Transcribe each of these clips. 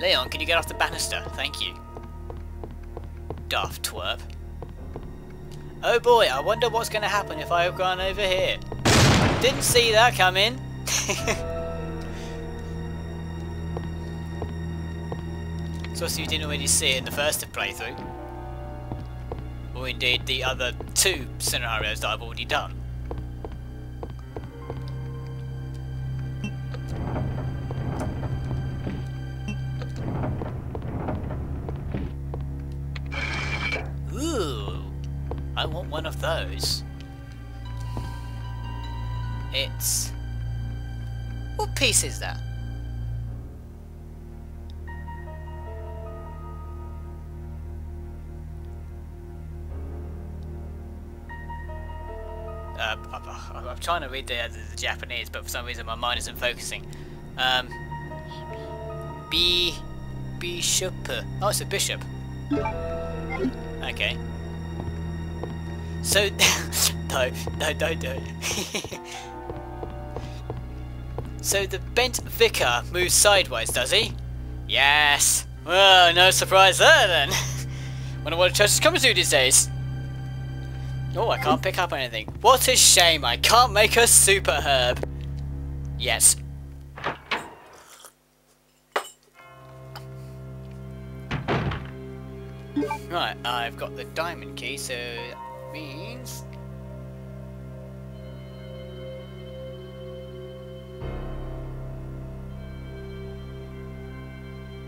Leon, can you get off the banister? Thank you. Daft twerp. Oh boy, I wonder what's going to happen if I've gone over here. Didn't see that coming. so you didn't already see in the first playthrough. Or indeed the other two scenarios that I've already done. Ooh, I want one of those. It's... What piece is that? Uh, I'm, trying to read the, the, the, Japanese, but for some reason my mind isn't focusing. Um, B... Bishop. Oh, it's a bishop. Okay. So, no, no, don't do it. so the bent vicar moves sideways, does he? Yes. Well, no surprise there then. Wonder what the church is coming to these days. Oh, I can't pick up anything. What a shame, I can't make a super herb. Yes. Right, I've got the diamond key, so that means...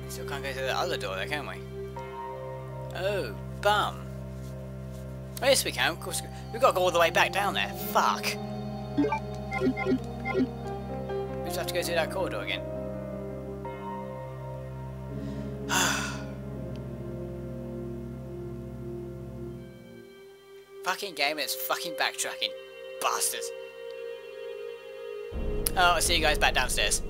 Still can't go through that other door there, can we? Oh, bum. Oh, yes we can, of course. We've got to go all the way back down there. Fuck. We just have to go through that corridor again. Fucking game and it's fucking backtracking. Bastards. Oh, I'll see you guys back downstairs.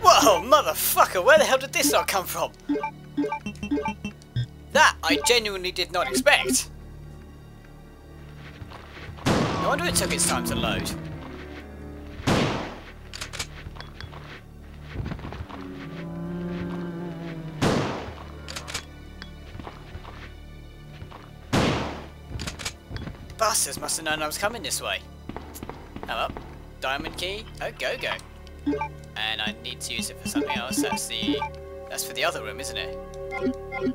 Whoa, motherfucker, where the hell did this not come from? That I genuinely did not expect. No wonder it took its time to load. Must have known I was coming this way. Hello. Diamond key. Oh, go go. And I need to use it for something else. That's the... That's for the other room, isn't it?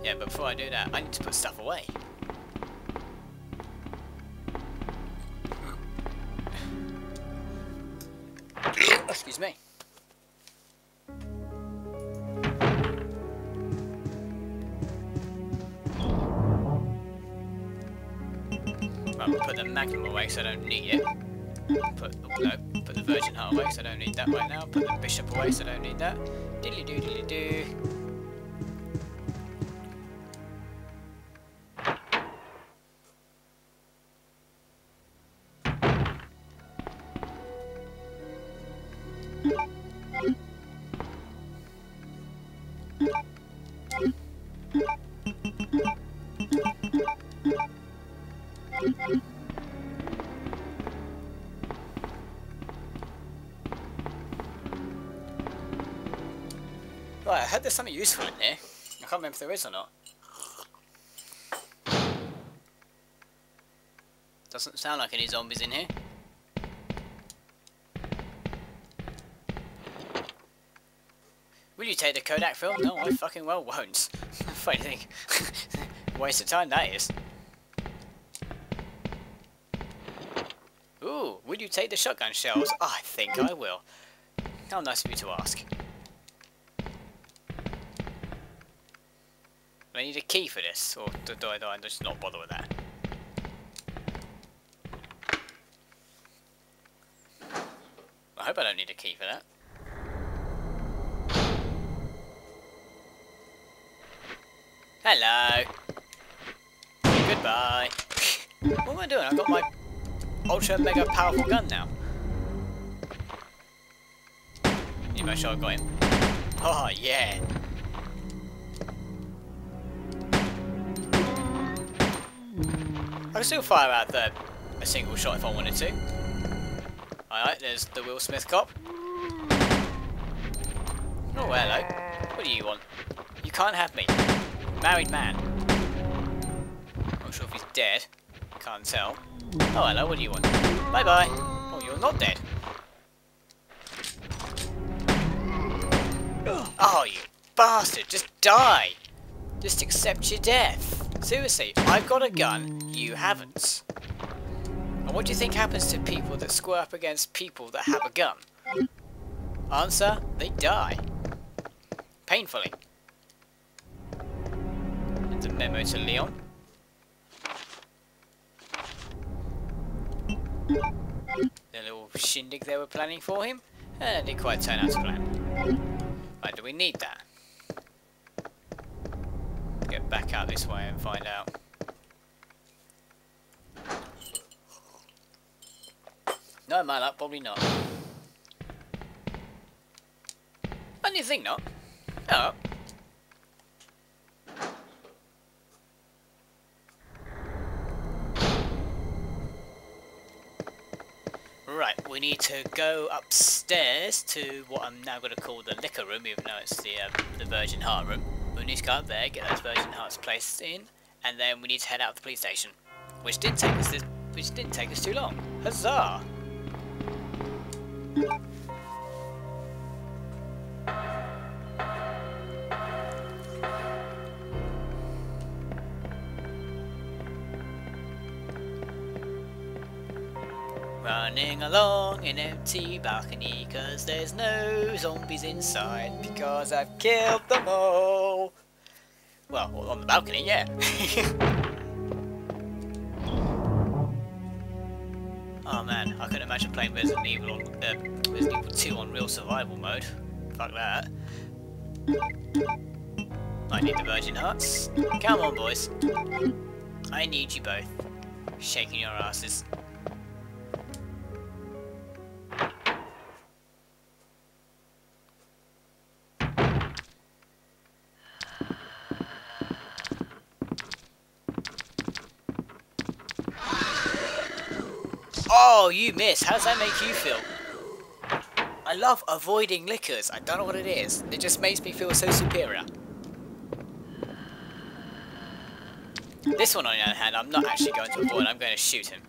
Yeah, but before I do that, I need to put stuff away. Excuse me. Put the Magnum away so I don't need it. Put, oh, no, put the Virgin Heart away so I don't need that right now. Put the Bishop away so I don't need that. Diddly doo diddly doo. I heard there's something useful in here. I can't remember if there is or not. Doesn't sound like any zombies in here. Will you take the Kodak film? No, I fucking well won't. Funny thing. Waste of time that is. Ooh, will you take the shotgun shells? I think I will. How nice of you to ask. Do I need a key for this, or do, do, I, do I just not bother with that? I hope I don't need a key for that. Hello. Goodbye. what am I doing? I've got my ultra mega powerful gun now. Need my shot got him. Oh yeah. I can still fire out the, a single shot if I wanted to. Alright, there's the Will Smith cop. Oh, hello. What do you want? You can't have me. Married man. Not sure if he's dead. Can't tell. Oh, hello, what do you want? Bye-bye. Oh, you're not dead. Oh, you bastard. Just die. Just accept your death. Seriously, I've got a gun. You haven't. And what do you think happens to people that square up against people that have a gun? Answer, they die. Painfully. And a memo to Leon. The little shindig they were planning for him, and it didn't quite turn out to plan. Why do we need that? Back out this way and find out. No, my luck, probably not. I didn't think not. Oh. Right, we need to go upstairs to what I'm now going to call the licker room, even though it's the um, the Virgin Heart room. We need to go up there, get those Virgin Hearts placed in, and then we need to head out to the police station, which didn't take us this, which didn't take us too long. Huzzah! Running along an empty balcony cause there's no zombies inside because I've killed them all. Well, on the balcony, yeah. oh man, I couldn't imagine playing Resident Evil on uh, Resident Evil 2 on real survival mode. Fuck that. I need the Virgin Hearts. Come on, boys. I need you both. Shaking your asses. Oh, you miss. How does that make you feel? I love avoiding lickers. I don't know what it is. It just makes me feel so superior. This one, on the other hand, I'm not actually going to avoid. I'm going to shoot him.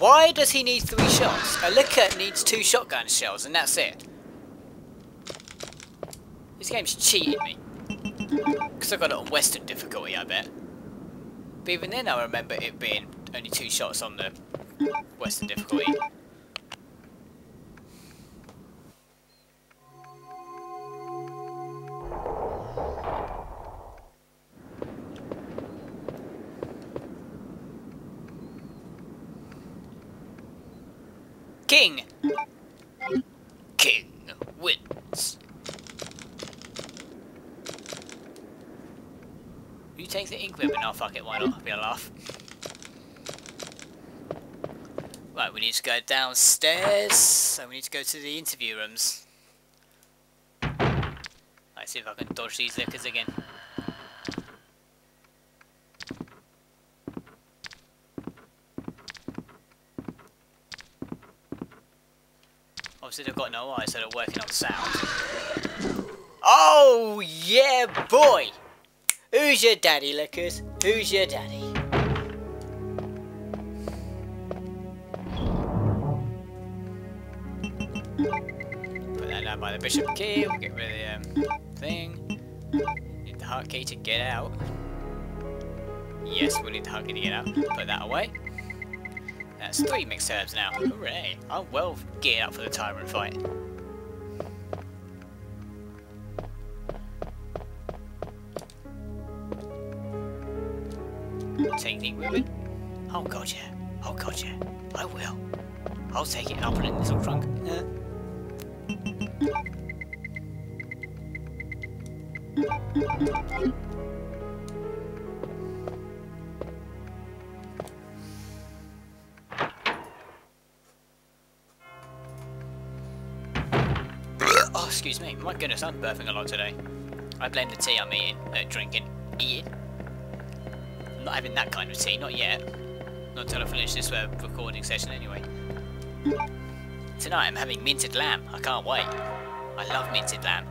Why does he need three shots? A licker needs two shotgun shells, and that's it. This game's cheating me. Because I got it on Western difficulty, I bet. But even then I remember it being only two shots on the Western difficulty. King! King wins. Take the ink ribbon, oh fuck it, why not? Be a laugh. Right, we need to go downstairs, so we need to go to the interview rooms. Let's see if I can dodge these lickers again. Obviously they've got no eyes, so they're working on sound. Oh, yeah, boy! Who's your daddy, Lickers? Who's your daddy? Put that down by the bishop key, we'll get rid of the um, thing. Need the heart key to get out. Yes, we'll need the heart key to get out. Put that away. That's three mixed herbs now. Hooray! I'm well geared up for the tyrant fight. Oh god yeah. Oh god yeah. I will. I'll take it and I'll put it in this little trunk. Uh. oh, excuse me. My goodness, I'm burping a lot today. I blame the tea I'm eating, uh, drinking, eating. Not having that kind of tea, not yet. Not until I finish this uh, recording session anyway. Tonight I'm having minted lamb. I can't wait. I love minted lamb.